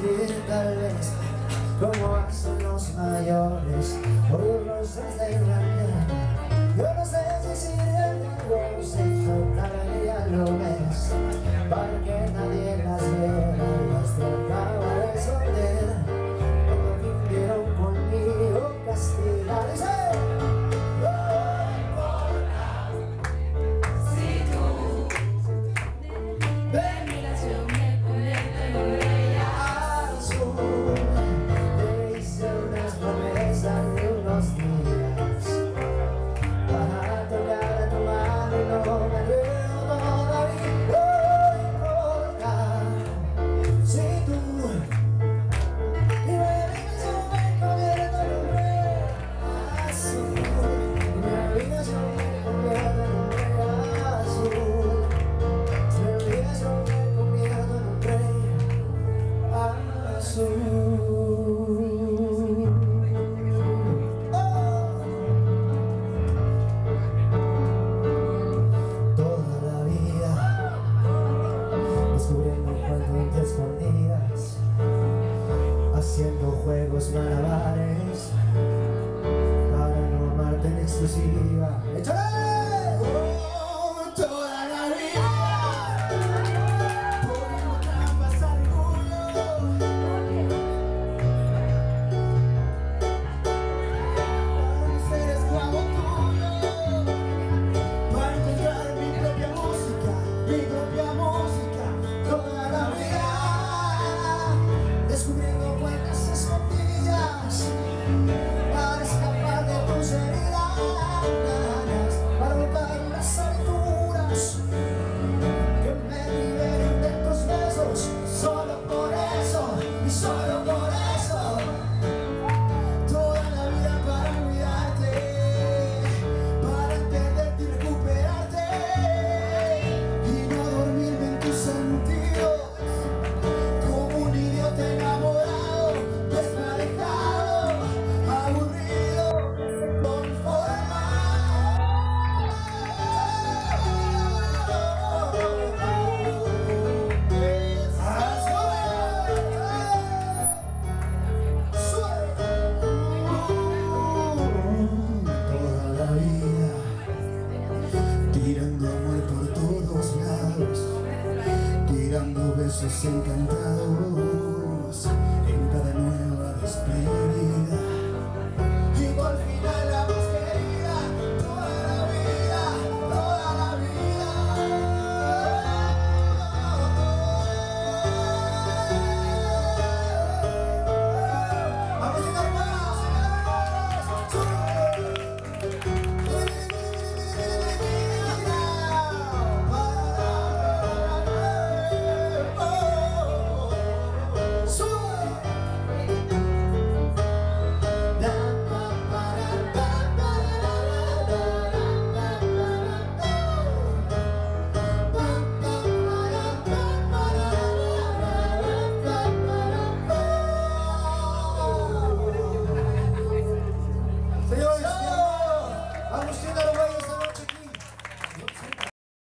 Tal vez, como hacen los mayores, oírlos desde la mañana. Yo no sé si sirve algo, se tocará Toda la vida descubriendo cuanto interescondidas, haciendo juegos malabares para normarte en exclusiva. ¡Echale! soil. besos encantados.